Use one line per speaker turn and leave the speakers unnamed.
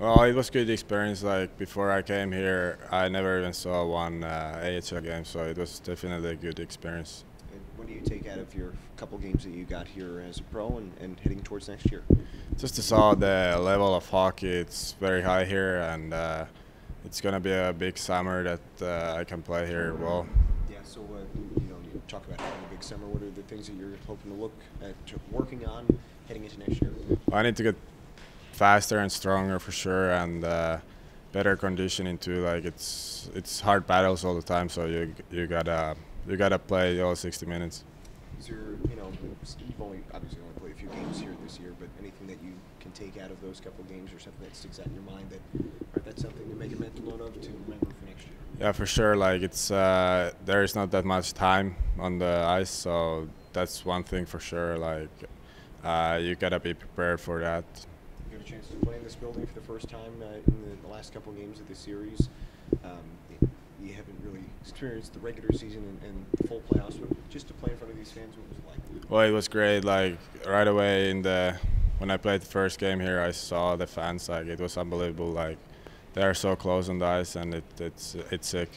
Well, it was a good experience. Like before I came here, I never even saw one uh, AHL game, so it was definitely a good experience.
And what do you take out of your couple games that you got here as a pro and, and heading towards next year?
Just to saw the level of hockey, it's very high here, and uh, it's gonna be a big summer that uh, I can play here well.
Yeah. So uh, you know, you talk about having a big summer. What are the things that you're hoping to look at working on heading into next year?
I need to get faster and stronger for sure, and uh, better conditioning too. Like it's it's hard battles all the time, so you you gotta you gotta play all 60 minutes.
Is there, you know, you've only obviously only played a few games here this year, but anything that you can take out of those couple of games or something that sticks out in your mind that, or that's something to make a mental note of to remember for next year?
Yeah, for sure. Like it's uh, there is not that much time on the ice, so that's one thing for sure. Like uh, you gotta be prepared for that.
Chance to play in this building for the first time uh, in the, the last couple games of the series. Um, you haven't really experienced the regular season and, and the full playoffs, but just to play in front of these fans, what was it like?
Well, it was great. Like right away in the when I played the first game here, I saw the fans. Like it was unbelievable. Like they are so close on the ice, and it, it's it's sick.